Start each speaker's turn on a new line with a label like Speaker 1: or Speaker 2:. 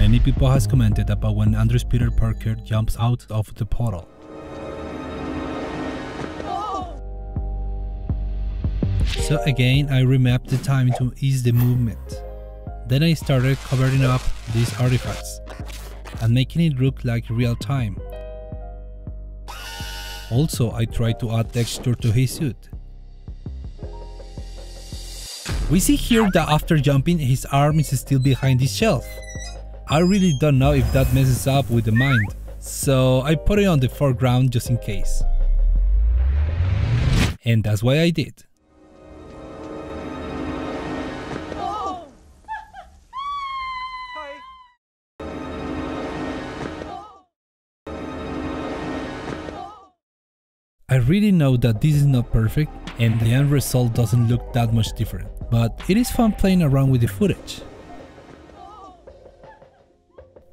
Speaker 1: Many people has commented about when Andrew's Peter Parker jumps out of the portal. So again I remapped the time to ease the movement. Then I started covering up these artifacts and making it look like real time. Also I tried to add texture to his suit. We see here that after jumping his arm is still behind his shelf. I really don't know if that messes up with the mind, so I put it on the foreground just in case. And that's why I did. I really know that this is not perfect and the end result doesn't look that much different, but it is fun playing around with the footage.